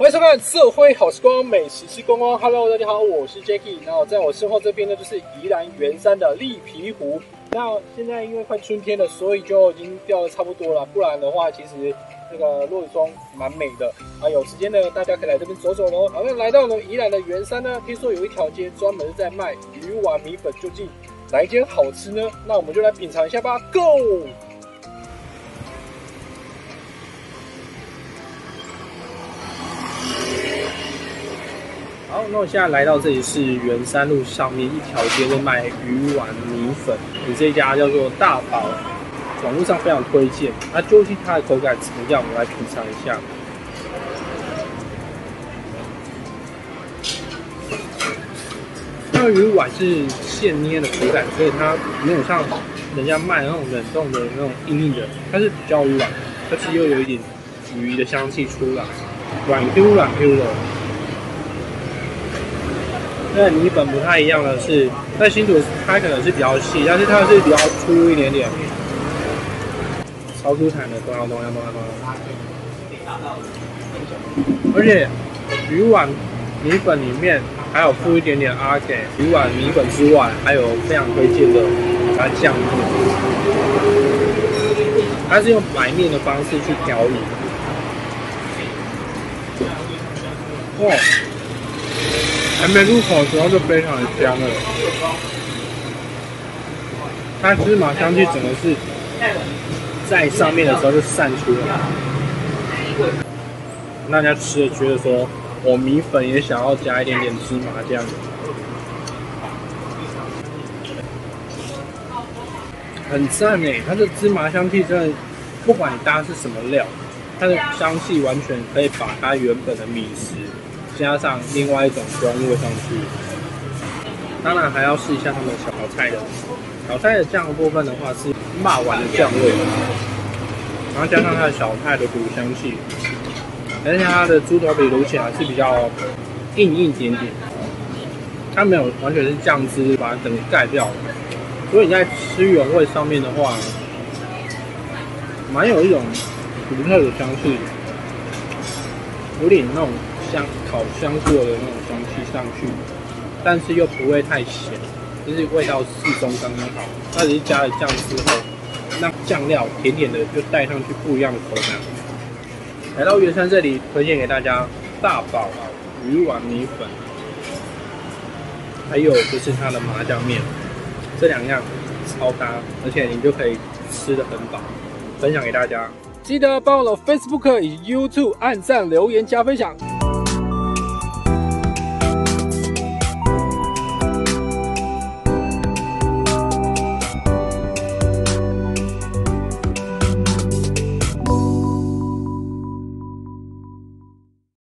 欢迎收看《社会好时光美食之光》哦！Hello，大家好，我是 Jacky。然后在我身后这边呢，就是宜兰圆山的立皮湖。那现在因为快春天了，所以就已经钓的差不多了。不然的话，其实这个落雨中蛮美的啊。有时间呢，大家可以来这边走走喽。好，那来到呢宜兰的圆山呢，听说有一条街专门在卖鱼丸米粉，究竟哪一间好吃呢？那我们就来品尝一下吧，Go！那我现在来到这里是圆山路上面一条街，在卖鱼丸米粉。你这家叫做大宝，网络上非常推荐。那究竟它的口感怎么样？我们来品尝一下。那个鱼丸是现捏的口感，所以它没有像人家卖那种冷冻的那种硬硬的，它是比较软，而且又有一点鱼的香气出来，软 Q 软 Q 的。那米粉不太一样的是，在新竹它可能是比较细，但是它是比较粗一点点，超出产的东阳东阳东阳东阳。而且鱼丸米粉里面还有附一点点阿给鱼丸米粉之外，还有非常推荐的它酱面，它是用白面的方式去调理。哇！还没入口的时候就非常的香了，它芝麻香气整个是在上面的时候就散出来，大家吃的觉得说，我米粉也想要加一点点芝麻酱，很赞诶，它的芝麻香气真的，不管你搭是什么料，它的香气完全可以把它原本的米食。加上另外一种风味上去，当然还要试一下他们小菜的。小菜的酱的部分的话是骂完的酱味，然后加上它的小菜的卤香气，而且它的猪头皮卤起来是比较硬一点点，它没有完全是酱汁把它整个盖掉了，所以你在吃原味上面的话，蛮有一种独特的香气，有点那种。香烤香过的那种香气上去，但是又不会太咸，就是味道适中刚刚好。它只是加了酱之后，那酱料甜甜的就带上去不一样的口感。来到圆山这里，推荐给大家大宝啊鱼丸米粉，还有就是它的麻酱面，这两样超搭，而且你就可以吃的很饱。分享给大家，记得帮我的 Facebook 以及 YouTube 按赞、留言、加分享。